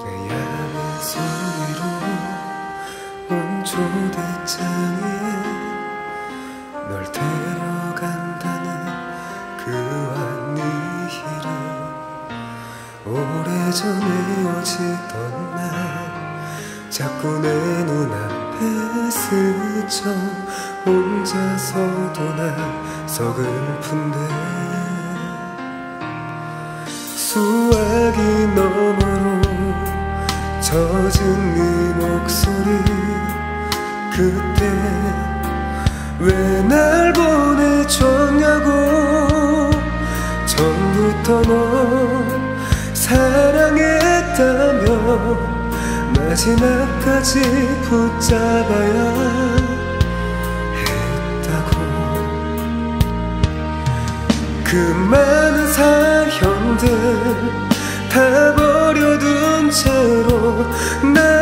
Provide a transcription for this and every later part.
야한 소리로 온 초대장에 널 데려간다는 그와 네 이름 오래전에 어지던 날. 자꾸 내 눈앞에 스쳐 혼자서도 난 서글픈데. 수확이 너무 젖은 네 목소리 그때 왜 날 보내줬냐고 처음부터 널 사랑했다며 마지막까지 붙잡아야 했다고. 그 많은 사연들 다 버려둔 채로 날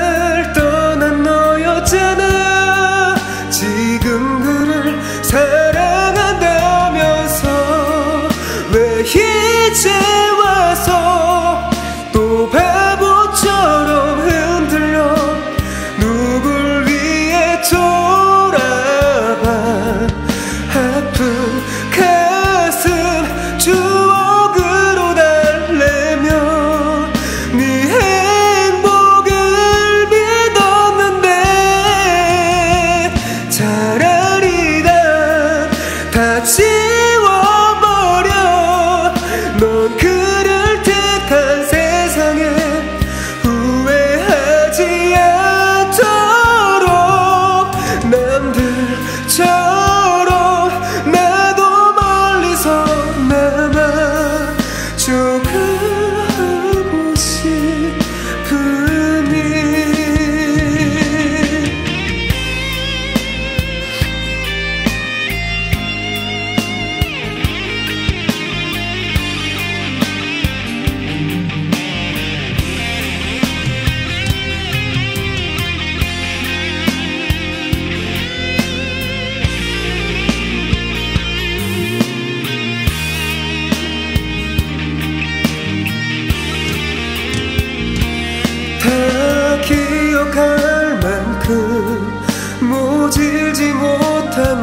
기억할 만큼 모질지 못한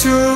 to